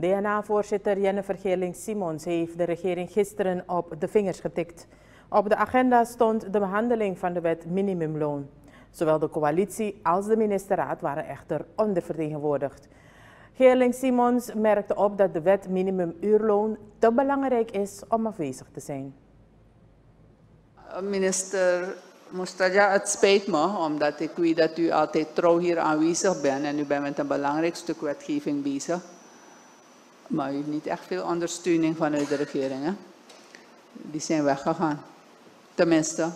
DNA-voorzitter Jennifer Geerling-Simons heeft de regering gisteren op de vingers getikt. Op de agenda stond de behandeling van de wet minimumloon. Zowel de coalitie als de ministerraad waren echter ondervertegenwoordigd. Geerling-Simons merkte op dat de wet minimumuurloon te belangrijk is om afwezig te zijn. Minister Mustaja, het spijt me, omdat ik weet dat u altijd trouw hier aanwezig bent en u bent met een belangrijk stuk wetgeving bezig. Maar u niet echt veel ondersteuning vanuit de regering. Hè? Die zijn weggegaan. Tenminste,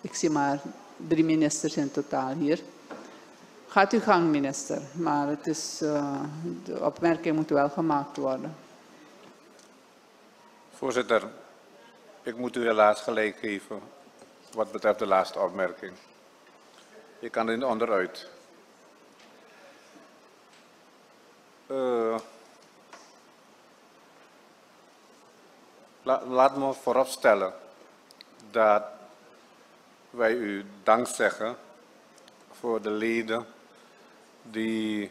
ik zie maar drie ministers in totaal hier. Gaat uw gang, minister. Maar het is, uh, de opmerking moet wel gemaakt worden. Voorzitter, ik moet u helaas gelijk geven wat betreft de laatste opmerking. Je kan er onderuit. Uh, la, laat me vooropstellen dat wij u dank zeggen voor de leden die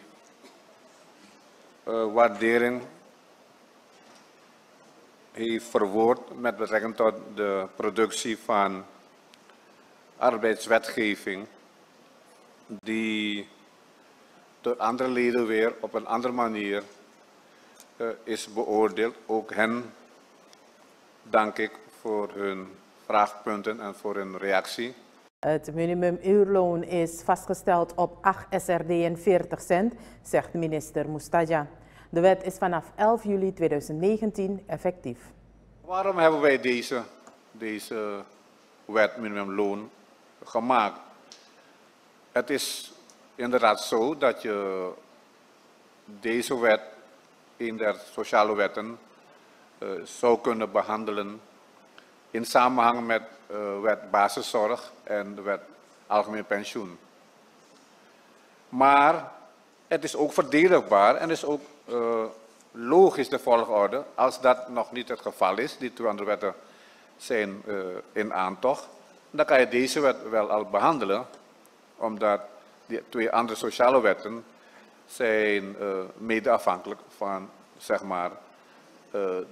uh, waardering heeft verwoord met betrekking tot de productie van arbeidswetgeving die door andere leden weer op een andere manier uh, is beoordeeld. Ook hen dank ik voor hun vraagpunten en voor hun reactie. Het minimumuurloon is vastgesteld op 8 SRD en 40 cent, zegt minister Mustaja. De wet is vanaf 11 juli 2019 effectief. Waarom hebben wij deze, deze wet minimumloon gemaakt? Het is inderdaad zo dat je deze wet, een der sociale wetten, zou kunnen behandelen in samenhang met uh, wet basiszorg en de wet algemeen pensioen. Maar het is ook verdedigbaar en is ook uh, logisch de volgorde als dat nog niet het geval is. Die twee andere wetten zijn in aantocht. Dan kan je deze wet wel al behandelen, omdat die twee andere sociale wetten zijn uh, mede afhankelijk van zeg maar,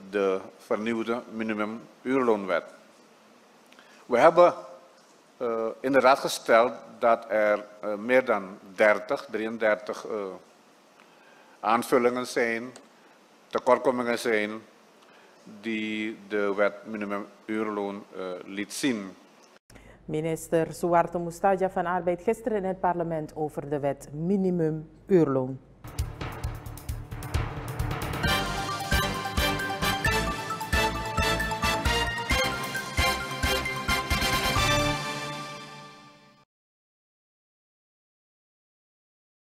de vernieuwde minimumuurloonwet. We hebben uh, inderdaad gesteld dat er uh, meer dan 30, 33 uh, aanvullingen zijn, tekortkomingen zijn, die de wet minimumuurloon liet zien. Minister Suarto Mustaja van Arbeid gisteren in het parlement over de wet minimumuurloon.